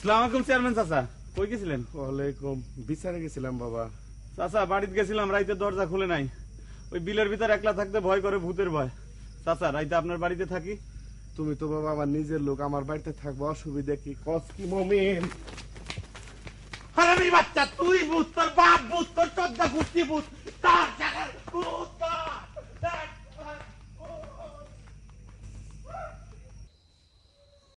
সালাম আলাইকুম চেয়ারম্যান চাচা। কই গেছিলেন? ওয়ালাইকুম। বিচারে গেছিলাম বাবা। চাচা বাড়িতে গেছিলাম রাইতে দরজা খুলে নাই। ওই বিলের ভিতর একলা থাকতে ভয় করে ভূতের ভয়। চাচা রাইতে আপনার বাড়িতে থাকি? তুমি তো বাবা আমার নিজের লোক আমার বাড়িতে থাকব অসুবিধা কি? কস কি মমিন? আরে বাচ্চা তুই ভূত তোর বাপ ভূত তোর চোদ্দা কুস্তি ভূত। তার